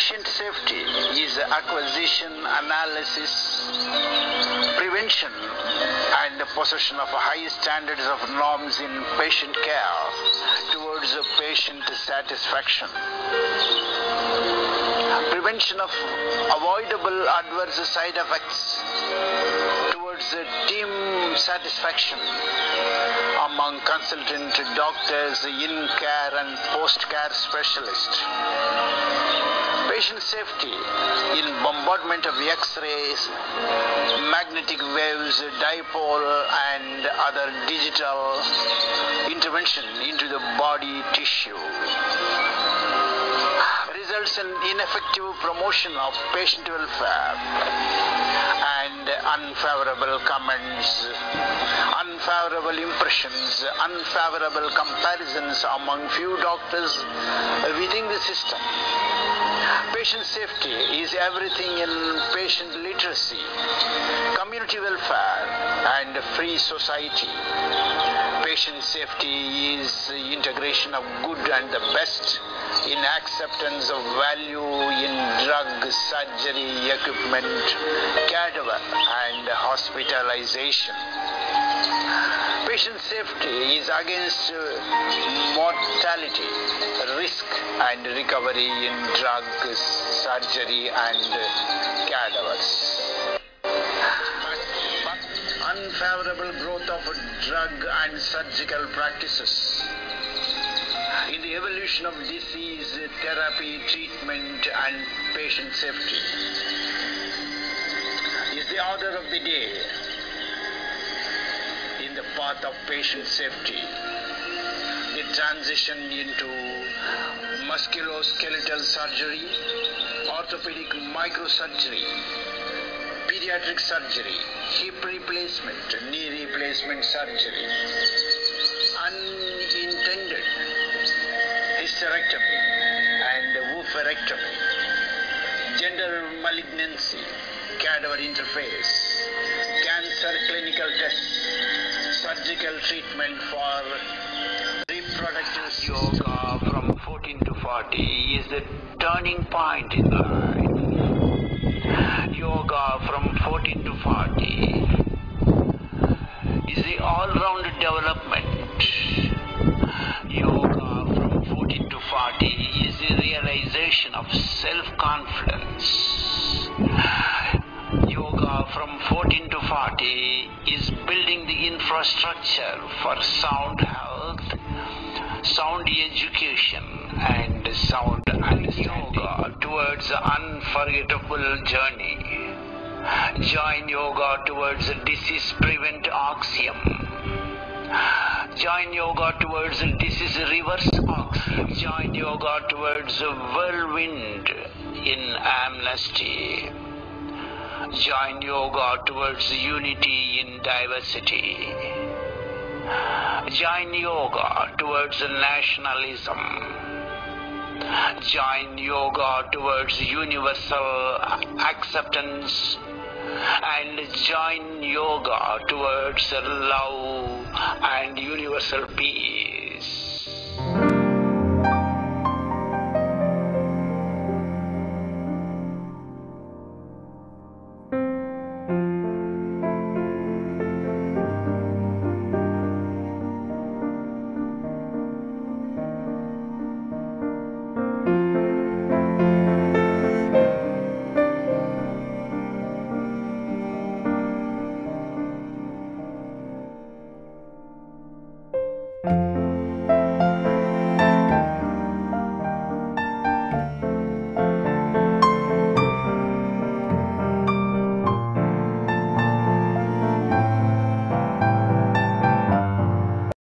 Patient safety is acquisition, analysis, prevention, and the possession of high standards of norms in patient care towards patient satisfaction. Prevention of avoidable adverse side effects towards dim satisfaction among consultant doctors, in care and post care specialists. Patient safety in bombardment of X-rays, magnetic waves, dipole and other digital intervention into the body tissue results in ineffective promotion of patient welfare unfavorable comments, unfavorable impressions, unfavorable comparisons among few doctors within the system. Patient safety is everything in patient literacy, community welfare and free society. Patient safety is integration of good and the best in acceptance of value in drug, surgery, equipment, cadaver and hospitalization. Patient safety is against uh, mortality, risk and recovery in drug surgery and cadavers. Unfavorable growth of drug and surgical practices. In the evolution of disease, therapy, treatment and patient safety. Is the order of the day. In the path of patient safety. The transition into musculoskeletal surgery, orthopedic microsurgery, pediatric surgery, hip replacement, knee replacement surgery, unintended hysterectomy and oophorectomy, gender malignancy, cadaver interface, cancer clinical tests, surgical treatment for reproductive yoga from 14 to 40 is the turning point in life. Yoga from 14 to 40 is the all-round development. Yoga from 14 to 40 is the realization of self-confidence. Yoga from 14 to 40 is building the infrastructure for sound health, sound education and sound yoga towards unforgettable journey. Join yoga towards disease prevent axiom. Join yoga towards disease reverse axiom. Join yoga towards whirlwind in amnesty. Join yoga towards unity in diversity. Join yoga towards nationalism. Join yoga towards universal acceptance and join yoga towards love and universal peace.